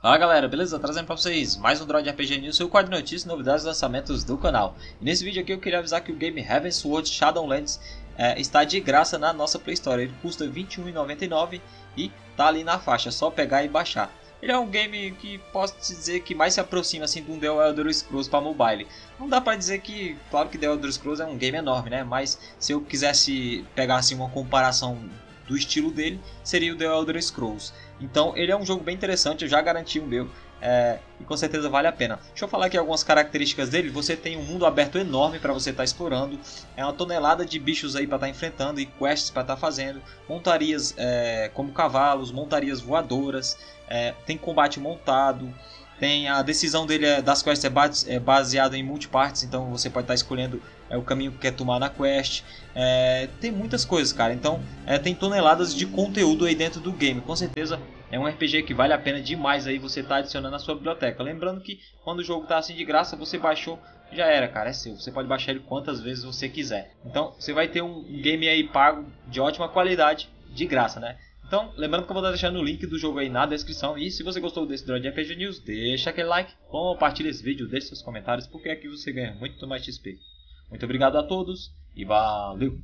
Fala galera, beleza? Trazendo pra vocês mais um Droid RPG News, seu quadro de notícias novidades e lançamentos do canal. E nesse vídeo aqui eu queria avisar que o game Heaven Sword Shadowlands é, está de graça na nossa Play Store. Ele custa R$ 21,99 e tá ali na faixa, é só pegar e baixar. Ele é um game que posso dizer que mais se aproxima assim de um The Elder Scrolls para mobile. Não dá para dizer que, claro que The Elder Scrolls é um game enorme, né? Mas se eu quisesse pegar assim uma comparação do estilo dele, seria o The Elder Scrolls. Então ele é um jogo bem interessante, eu já garanti o meu. É, e com certeza vale a pena. Deixa eu falar aqui algumas características dele. Você tem um mundo aberto enorme para você estar tá explorando. É uma tonelada de bichos aí para estar tá enfrentando e quests para estar tá fazendo. Montarias é, como cavalos, montarias voadoras. É, tem combate montado. Tem a decisão dele é, das quests é, é baseada em multipartes, então você pode estar escolhendo é, o caminho que quer tomar na quest. É, tem muitas coisas, cara. Então é, tem toneladas de conteúdo aí dentro do game. Com certeza é um RPG que vale a pena demais aí você tá adicionando na sua biblioteca. Lembrando que quando o jogo está assim de graça, você baixou, já era, cara, é seu. Você pode baixar ele quantas vezes você quiser. Então você vai ter um game aí pago de ótima qualidade, de graça, né? Então, lembrando que eu vou estar deixando o link do jogo aí na descrição. E se você gostou desse Droid RPG News, deixa aquele like, compartilha esse vídeo, deixe seus comentários, porque aqui você ganha muito mais XP. Muito obrigado a todos e valeu!